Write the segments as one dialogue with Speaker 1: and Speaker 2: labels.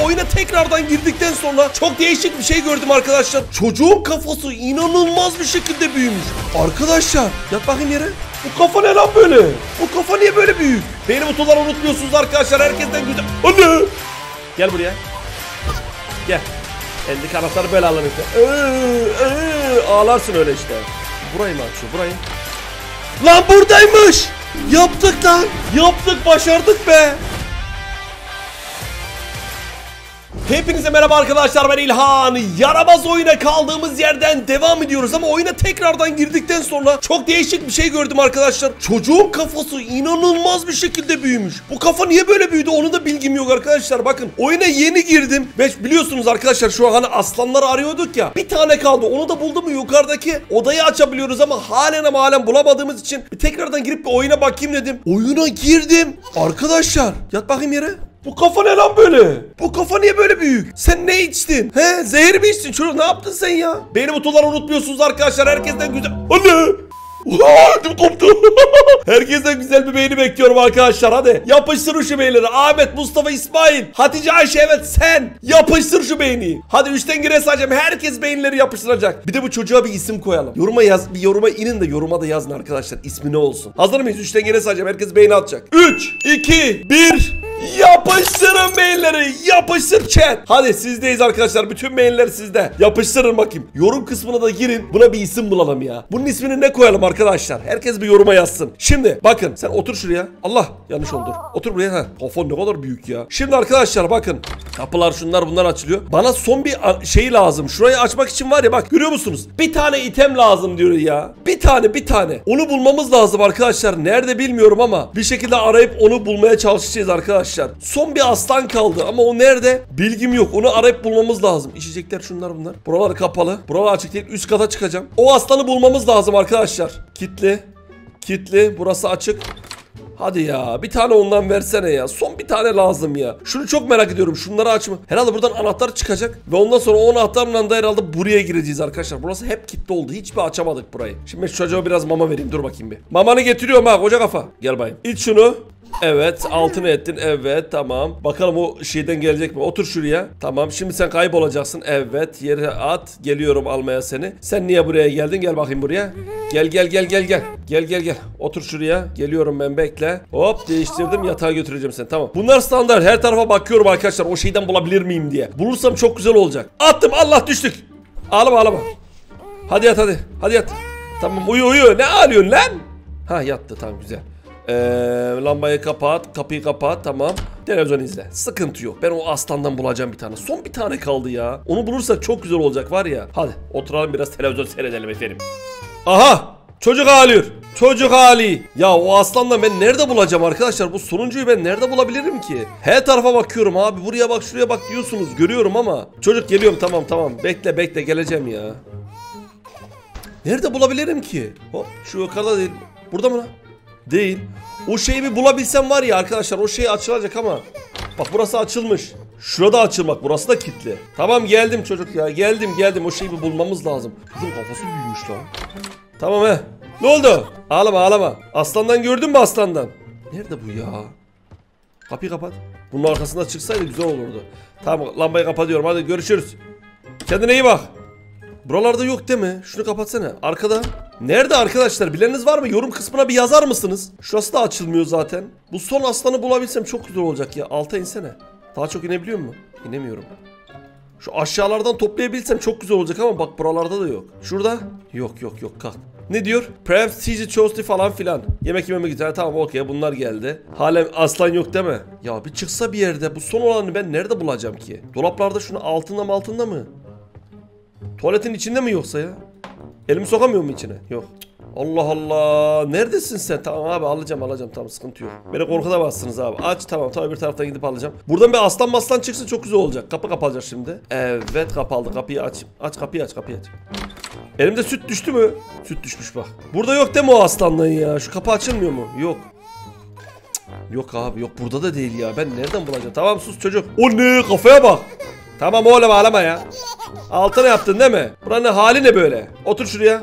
Speaker 1: Oyuna tekrardan girdikten sonra çok değişik bir şey gördüm arkadaşlar. Çocuğun kafası inanılmaz bir şekilde büyümüş. Arkadaşlar yat bakayım yere. Bu kafa ne lan böyle? Bu kafa niye böyle büyük? Beni butonları unutmuyorsunuz arkadaşlar. Herkesten güzel. Anne! Gel buraya. Gel. Kendi kanatları böyle alın işte. Ee, ee, ağlarsın öyle işte. Burayı mı açıyor? Burayı. Lan buradaymış. Yaptık lan. Yaptık başardık be. Hepinize merhaba arkadaşlar ben İlhan. Yaramaz oyuna kaldığımız yerden devam ediyoruz ama oyuna tekrardan girdikten sonra çok değişik bir şey gördüm arkadaşlar. Çocuğun kafası inanılmaz bir şekilde büyümüş. Bu kafa niye böyle büyüdü onu da bilgim yok arkadaşlar. Bakın oyuna yeni girdim ve biliyorsunuz arkadaşlar şu an hani aslanları arıyorduk ya. Bir tane kaldı onu da buldum yukarıdaki odayı açabiliyoruz ama halen ama halen bulamadığımız için bir tekrardan girip bir oyuna bakayım dedim. Oyuna girdim. Arkadaşlar yat bakayım yere. Bu kafa ne lan böyle? Bu kafa niye böyle büyük? Sen ne içtin? He zehir mi içtin çocuk ne yaptın sen ya? Beni butonları unutmuyorsunuz arkadaşlar herkesten güzel... Anne! Ödüm koptu. Herkesten güzel bir beğeni bekliyorum arkadaşlar hadi. Yapıştır şu beğenileri. Ahmet, Mustafa, İsmail, Hatice, Ayşe evet sen. Yapıştır şu beğeniyi. Hadi üçten gire sayacağım. Herkes beğenileri yapıştıracak. Bir de bu çocuğa bir isim koyalım. Yoruma yaz. Bir yoruma inin de yoruma da yazın arkadaşlar. İsmi ne olsun? Hazır mıyız? Üçten gire sayacağım. Herkes beğeni atacak. 3, 2, 1. Yapıştırın mailleri. Yapıştır chat. Hadi sizdeyiz arkadaşlar. Bütün mailler sizde. Yapıştırın bakayım. Yorum kısmına da girin. Buna bir isim bulalım ya. Bunun ismini ne koyalım arkadaşlar? Herkes bir yoruma yazsın. Şimdi bakın sen otur şuraya. Allah yanlış oldu. Otur buraya. Ha. Kafan ne kadar büyük ya. Şimdi arkadaşlar bakın. Kapılar şunlar bunlar açılıyor. Bana son bir şey lazım. Şurayı açmak için var ya bak görüyor musunuz? Bir tane item lazım diyor ya. Bir tane bir tane. Onu bulmamız lazım arkadaşlar. Nerede bilmiyorum ama bir şekilde arayıp onu bulmaya çalışacağız arkadaşlar. Son bir aslan kaldı ama o nerede? Bilgim yok. Onu arayıp bulmamız lazım. İçecekler şunlar bunlar. Buralar kapalı. Buralar açık değil. Üst kata çıkacağım. O aslanı bulmamız lazım arkadaşlar. Kitli. Kitli. Burası açık. Hadi ya bir tane ondan versene ya. Son bir tane lazım ya. Şunu çok merak ediyorum. Şunları açma. Herhalde buradan anahtar çıkacak. Ve ondan sonra o anahtarla da herhalde buraya gireceğiz arkadaşlar. Burası hep kilitli oldu. Hiçbir açamadık burayı. Şimdi şu çocuğa biraz mama vereyim. Dur bakayım bir. Mamanı getiriyorum ha koca kafa. Gel bayım. İç şunu. Evet altını ettin. Evet tamam. Bakalım o şeyden gelecek mi? Otur şuraya. Tamam. Şimdi sen kaybolacaksın evet yere at. Geliyorum almaya seni. Sen niye buraya geldin? Gel bakayım buraya. Gel gel gel gel gel. Gel gel gel. Otur şuraya. Geliyorum ben bekle. Hop değiştirdim. Yatağa götüreceğim seni. Tamam. Bunlar standart. Her tarafa bakıyorum arkadaşlar. O şeyden bulabilir miyim diye. Bulursam çok güzel olacak. Attım. Allah düştük. Ağlama ağlama. Hadi yat hadi. Hadi yat. Tamam. Uyu uyu. Ne ağlıyorsun lan? Ha yattı. Tamam güzel ee, lambayı kapat, kapıyı kapat, tamam. Televizyon izle. Sıkıntı yok. Ben o aslandan bulacağım bir tane. Son bir tane kaldı ya. Onu bulursak çok güzel olacak var ya. Hadi oturalım biraz televizyon seyredelim efendim. Aha! Çocuk ağlıyor. Çocuk hali. Ya o aslanla ben nerede bulacağım arkadaşlar? Bu sonuncuyu ben nerede bulabilirim ki? Her tarafa bakıyorum abi. Buraya bak şuraya bak diyorsunuz. Görüyorum ama. Çocuk geliyorum tamam tamam. Bekle bekle geleceğim ya. Nerede bulabilirim ki? Hop şu yukarıda değil. Burada mı lan? Değil. O şeyi bir bulabilsem var ya arkadaşlar o şey açılacak ama. Bak burası açılmış. Şurada açılmak burası da kilitli. Tamam geldim çocuk ya geldim geldim o şeyi bir bulmamız lazım. Kızım kafası büyümüş lan. Tamam he. Ne oldu? Ağlama ağlama. Aslandan gördün mü aslandan? Nerede bu ya? Kapıyı kapat. Bunun arkasında çıksaydı güzel olurdu. Tamam lambayı kapatıyorum hadi görüşürüz. Kendine iyi bak. Buralarda yok değil mi? Şunu kapatsana. Arkada. Nerede arkadaşlar? Bileniniz var mı? Yorum kısmına bir yazar mısınız? Şurası da açılmıyor zaten. Bu son aslanı bulabilsem çok güzel olacak ya. Alta insene. Daha çok inebiliyor mu? İnemiyorum. Şu aşağılardan toplayabilsem çok güzel olacak ama bak buralarda da yok. Şurada? Yok yok yok kalk. Ne diyor? Premstiji toasty falan filan. Yemek yememe gider. Tamam okey bunlar geldi. Halen aslan yok değil mi? Ya bir çıksa bir yerde bu son olanı ben nerede bulacağım ki? Dolaplarda şunu altında mı altında mı? Tuvaletin içinde mi yoksa ya? Elimi sokamıyor mu içine? Yok. Allah Allah. Neredesin sen? Tamam abi alacağım alacağım tamam sıkıntı yok. Beni korkutamazsınız abi. Aç tamam tamam bir taraftan gidip alacağım. Buradan bir aslan maslan çıksın çok güzel olacak. Kapı kapanacak şimdi. Evet kapalı kapıyı aç. Aç kapıyı aç kapıyı aç. Elimde süt düştü mü? Süt düşmüş bak. Burada yok değil mi o aslanlığın ya? Şu kapı açılmıyor mu? Yok. Cık, Yok abi yok burada da değil ya. Ben nereden bulacağım? Tamam sus çocuk. O ne kafaya bak. Tamam oğlum ağlama ya. Altına yaptın değil mi? Buranın hali ne böyle? Otur şuraya.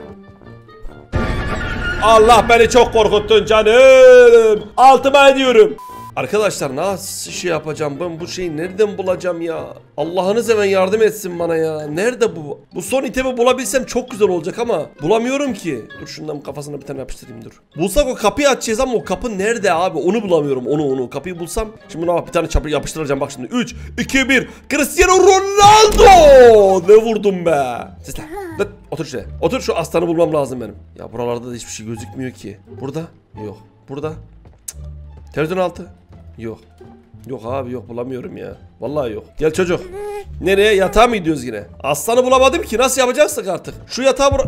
Speaker 1: Allah beni çok korkuttun canım. Altıma ediyorum. Arkadaşlar nasıl şey yapacağım ben bu şeyi nereden bulacağım ya? Allah'ınız hemen yardım etsin bana ya. Nerede bu? Bu son itemi bulabilsem çok güzel olacak ama bulamıyorum ki. Dur şundan kafasına bir tane yapıştırayım dur. Bulsak o kapıyı açacağız ama o kapı nerede abi? Onu bulamıyorum onu onu. Kapıyı bulsam şimdi buna bak bir tane çapı yapıştıracağım bak şimdi. 3 2 1 Cristiano Ronaldo! Ne vurdum be? Sesle. Otur şuraya. Otur şu aslanı bulmam lazım benim. Ya buralarda da hiçbir şey gözükmüyor ki. Burada? Yok. Burada? Televizyon altı? Yok. Yok abi yok bulamıyorum ya. Vallahi yok. Gel çocuk. Nereye? Yatağa mı gidiyoruz yine? Aslanı bulamadım ki. Nasıl yapacaksak artık? Şu yatağı bura...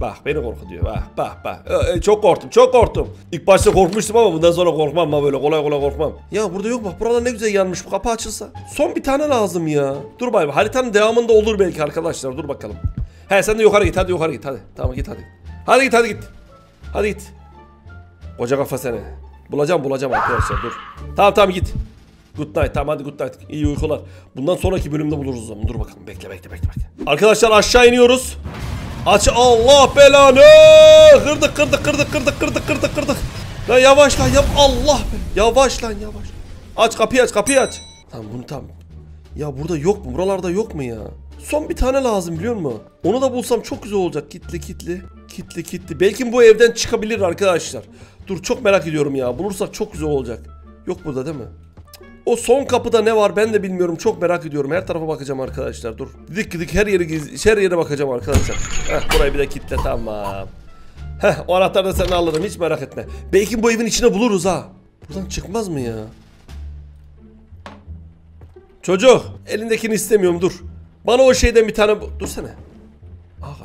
Speaker 1: Bak beni korkutuyor. Bak bak bak. Ee, çok korktum. Çok korktum. İlk başta korkmuştum ama bundan sonra korkmam ama böyle kolay kolay korkmam. Ya burada yok bak. Buralar ne güzel yanmış. Bu kapı açılsa. Son bir tane lazım ya. Dur bay. Haritanın devamında olur belki arkadaşlar. Dur bakalım. He sen de yukarı git. Hadi yukarı git. Hadi. Tamam git hadi. Hadi git hadi git. Hadi git. Koca kafa seni. Bulacağım bulacağım arkadaşlar dur. Tamam tamam git. Good night tamam hadi good night. İyi uykular. Bundan sonraki bölümde buluruz o zaman. Dur bakalım bekle bekle bekle bekle. Arkadaşlar aşağı iniyoruz. Aç Allah belanı. Kırdık kırdık kırdık kırdık kırdık kırdık kırdık. Lan yavaş lan yap Allah. Yavaş lan yavaş. Aç kapıyı aç kapıyı aç. Tamam bunu tam. Ya burada yok mu? Buralarda yok mu ya? Son bir tane lazım biliyor musun? Onu da bulsam çok güzel olacak. Kitli kitli. Kitli kitli. Belki bu evden çıkabilir arkadaşlar. Dur çok merak ediyorum ya. Bulursak çok güzel olacak. Yok burada değil mi? O son kapıda ne var ben de bilmiyorum. Çok merak ediyorum. Her tarafa bakacağım arkadaşlar. Dur. Dik dik her yere giz- her yere bakacağım arkadaşlar. Heh, burayı bir de kitle tamam. Heh o anahtarı da sana alırım hiç merak etme. Belki bu evin içine buluruz ha. Buradan çıkmaz mı ya? Çocuk elindekini istemiyorum dur. Bana o şeyden bir tane dursana. Aha.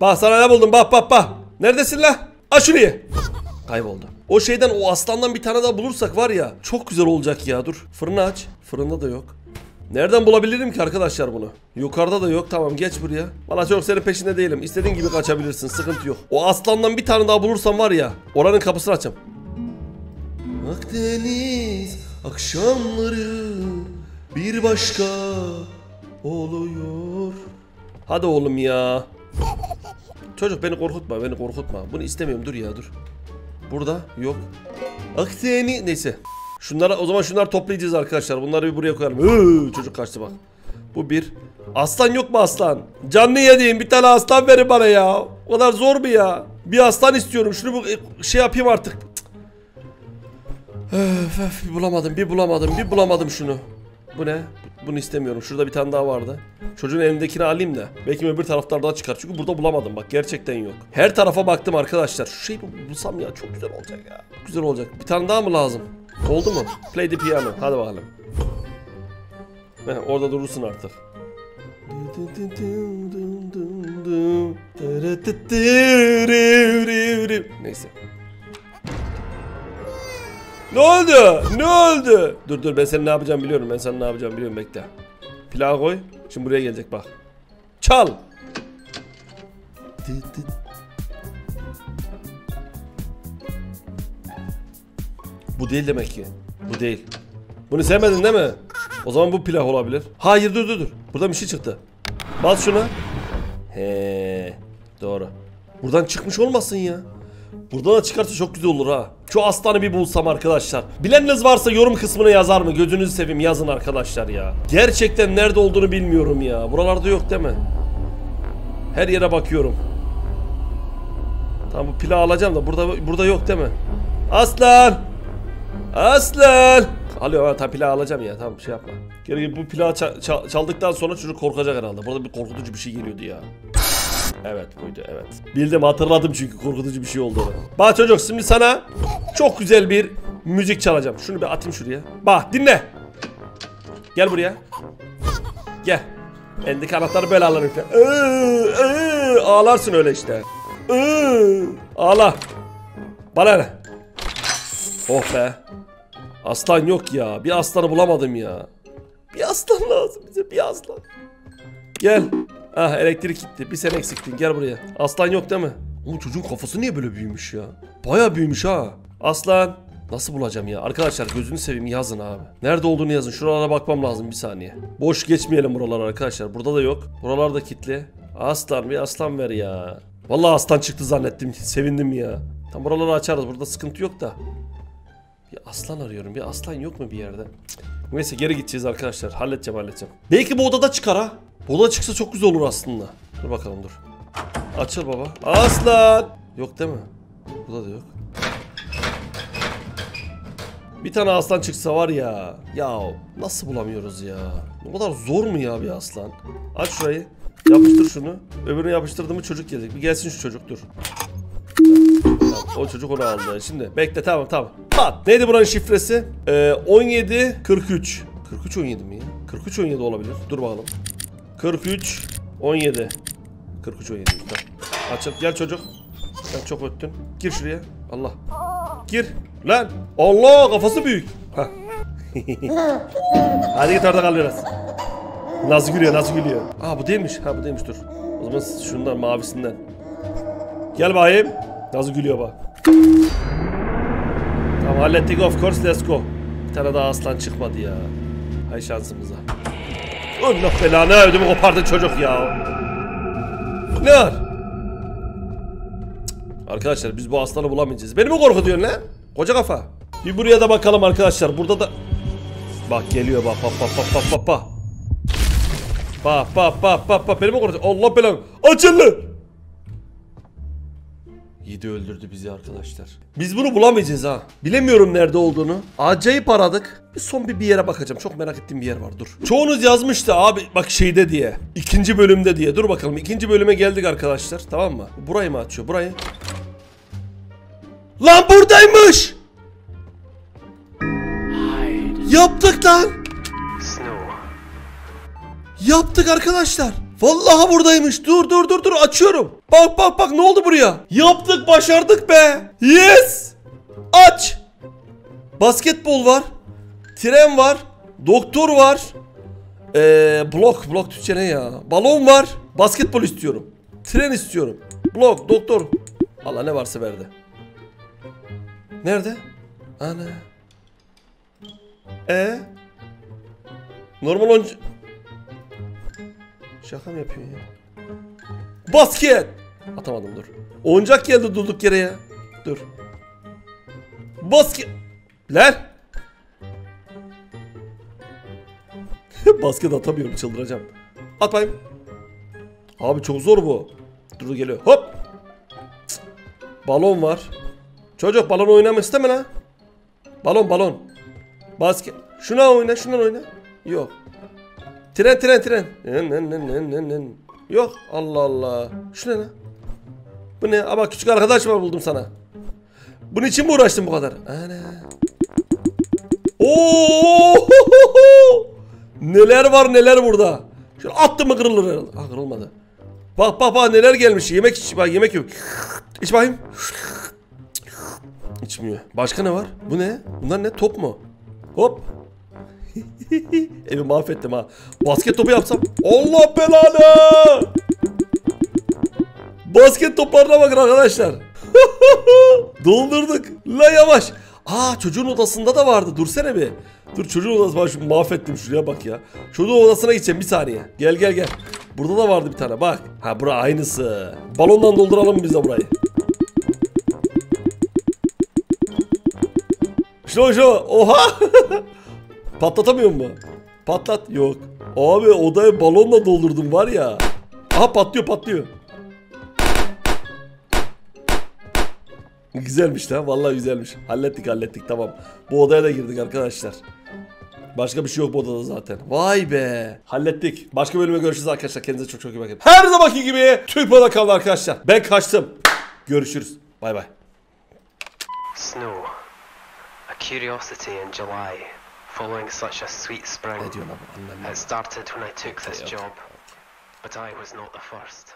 Speaker 1: Bak sana ne buldum bak bak bak. Neredesin la? Aç şurayı. Kayboldu. O şeyden o aslandan bir tane daha bulursak var ya çok güzel olacak ya dur. Fırını aç. Fırında da yok. Nereden bulabilirim ki arkadaşlar bunu? Yukarıda da yok. Tamam geç buraya. Valla çok senin peşinde değilim. İstediğin gibi kaçabilirsin. Sıkıntı yok. O aslandan bir tane daha bulursam var ya oranın kapısını açacağım. Akdeniz akşamları bir başka oluyor. Hadi oğlum ya. Çocuk beni korkutma, beni korkutma. Bunu istemiyorum. Dur ya dur. Burada yok. Akdeniz neyse. Şunlara o zaman şunları toplayacağız arkadaşlar. Bunları bir buraya koyalım. Hı, çocuk kaçtı bak. Bu bir. Aslan yok mu aslan? Canlı yediğim bir tane aslan verin bana ya. O kadar zor mu ya? Bir aslan istiyorum. Şunu bu şey yapayım artık. Öf, öf, bir bulamadım, bir bulamadım, bir bulamadım şunu. Bu ne? Bunu istemiyorum. Şurada bir tane daha vardı. Çocuğun elindekini alayım da. Belki öbür taraflardan çıkar. Çünkü burada bulamadım bak. Gerçekten yok. Her tarafa baktım arkadaşlar. Şu şeyi bul- bulsam ya çok güzel olacak ya. Güzel olacak. Bir tane daha mı lazım? Oldu mu? Play the piano. Hadi bakalım. Heh, orada durursun artık. Neyse. Ne oldu? Ne oldu? Dur dur ben senin ne yapacağım biliyorum. Ben senin ne yapacağım biliyorum bekle. Plağı koy. Şimdi buraya gelecek bak. Çal. Bu değil demek ki. Bu değil. Bunu sevmedin değil mi? O zaman bu pilav olabilir. Hayır dur dur dur. Buradan bir şey çıktı. Bas şuna. He, doğru. Buradan çıkmış olmasın ya. Buradan da çıkarsa çok güzel olur ha. Şu aslanı bir bulsam arkadaşlar. Bileniniz varsa yorum kısmına yazar mı? Gözünüzü seveyim yazın arkadaşlar ya. Gerçekten nerede olduğunu bilmiyorum ya. Buralarda yok değil mi? Her yere bakıyorum. Tamam bu pilav alacağım da burada burada yok değil mi? Aslan! Aslan! Alıyorum ha tam pilav alacağım ya tamam şey yapma. Geri bu ça- çaldıktan sonra çocuk korkacak herhalde. Burada bir korkutucu bir şey geliyordu ya. Evet buydu evet. Bildim hatırladım çünkü korkutucu bir şey olduğunu. Bak çocuk şimdi sana çok güzel bir müzik çalacağım. Şunu bir atayım şuraya. Bak dinle. Gel buraya. Gel. Endeki anahtarı böyle alırım. Iı, ıı, Ağlarsın öyle işte. Iı, Ağla. Bana ne? Oh be. Aslan yok ya. Bir aslanı bulamadım ya. Bir aslan lazım bize bir aslan. Gel. Ah elektrik gitti. Bir sen eksiktin. Gel buraya. Aslan yok değil mi? Oğlum çocuğun kafası niye böyle büyümüş ya? Baya büyümüş ha. Aslan. Nasıl bulacağım ya? Arkadaşlar gözünü seveyim yazın abi. Nerede olduğunu yazın. Şuralara bakmam lazım bir saniye. Boş geçmeyelim buralara arkadaşlar. Burada da yok. Buralar da kilitli. Aslan bir aslan ver ya. Vallahi aslan çıktı zannettim. Sevindim ya. Tam buraları açarız. Burada sıkıntı yok da. Bir aslan arıyorum. Bir aslan yok mu bir yerde? Cık. Neyse geri gideceğiz arkadaşlar. Halledeceğim halledeceğim. Belki bu odada çıkar ha. Bu odada çıksa çok güzel olur aslında. Dur bakalım dur. Açıl baba. Aslan. Yok değil mi? Burada da yok. Bir tane aslan çıksa var ya. Ya nasıl bulamıyoruz ya? Bu kadar zor mu ya bir aslan? Aç şurayı. Yapıştır şunu. Öbürünü yapıştırdı mı çocuk gelecek. Bir gelsin şu çocuk dur. O çocuk onu aldı. Şimdi bekle tamam tamam. Pat. Neydi buranın şifresi? Ee, 17 43. 43 17 mi ya? 43 17 olabilir. Dur bakalım. 43 17. 43 17. Tamam. Açıl. Gel çocuk. Sen çok öttün. Gir şuraya. Allah. Gir. Lan. Allah kafası büyük. Hadi git orada kal biraz. Nasıl gülüyor nasıl gülüyor. Aa bu değilmiş. Ha bu değilmiş dur. O zaman şundan mavisinden. Gel bakayım. Nasıl gülüyor bak. Tamam hallettik of course let's go. Bir tane daha aslan çıkmadı ya. Hay şansımıza. Allah belanı ödümü kopardı çocuk ya. Cık. Arkadaşlar biz bu aslanı bulamayacağız. Beni mi korkutuyorsun lan? Koca kafa. Bir buraya da bakalım arkadaşlar. Burada da... Bak geliyor bak bak bak bak bak bak bak. Bak bak bak bak bak beni mi korkutuyor? Allah belanı. Açın lan. Yedi öldürdü bizi arkadaşlar. Biz bunu bulamayacağız ha. Bilemiyorum nerede olduğunu. Acayip aradık. Bir son bir bir yere bakacağım. Çok merak ettiğim bir yer var. Dur. Çoğunuz yazmıştı abi bak şeyde diye. İkinci bölümde diye. Dur bakalım. İkinci bölüme geldik arkadaşlar. Tamam mı? Burayı mı açıyor? Burayı. Lan buradaymış. Yaptık lan. Yaptık arkadaşlar. Vallahi buradaymış. Dur dur dur dur açıyorum. Bak bak bak ne oldu buraya? Yaptık başardık be. Yes. Aç. Basketbol var. Tren var. Doktor var. Ee, blok blok Türkçe ne ya? Balon var. Basketbol istiyorum. Tren istiyorum. Blok doktor. Allah ne varsa verdi. Nerede? Ana. E Normal oyuncu... Şaka mı yapıyor ya? Basket! Atamadım dur. Oyuncak geldi durduk yere ya. Dur. Basket! Lan! Basket atamıyorum çıldıracağım. At bakayım. Abi çok zor bu. Dur geliyor. Hop! Balon var. Çocuk balon oynamak isteme lan. Balon balon. Basket. Şuna oyna, şundan oyna. Yok. Tren tren tren. Yok. Allah Allah. Şu ne lan? Bu ne? Ama küçük arkadaş mı buldum sana? Bunun için mi uğraştın bu kadar? Ana. Oo! Neler var neler burada. Şöyle attım mı kırılır herhalde. Ha kırılmadı. Bak bak bak neler gelmiş. Yemek iç. Bak yemek yok. İç bakayım. İçmiyor. Başka ne var? Bu ne? Bunlar ne? Top mu? Hop. Evi mahvettim ha. Basket topu yapsam. Allah belanı. Basket toplarına bakın arkadaşlar. Doldurduk. La yavaş. Aa çocuğun odasında da vardı. Dursene bir. Dur çocuğun odası var. Şu mahvettim şuraya bak ya. Çocuğun odasına gideceğim bir saniye. Gel gel gel. Burada da vardı bir tane bak. Ha bura aynısı. Balondan dolduralım biz de burayı. Şu şu. Oha. Patlatamıyor mu? Patlat. Yok. Abi odayı balonla doldurdum var ya. Aha patlıyor patlıyor. Güzelmiş lan. Vallahi güzelmiş. Hallettik hallettik tamam. Bu odaya da girdik arkadaşlar. Başka bir şey yok bu odada zaten. Vay be. Hallettik. Başka bölüme görüşürüz arkadaşlar. Kendinize çok çok iyi bakın. Her zamanki gibi Türkmen'e kalın arkadaşlar. Ben kaçtım. Görüşürüz. Bay bay.
Speaker 2: Snow. A curiosity in July, following such a sweet spring.
Speaker 1: Ne diyor lan bu annem?
Speaker 2: It started when I took this job, but I was not the first.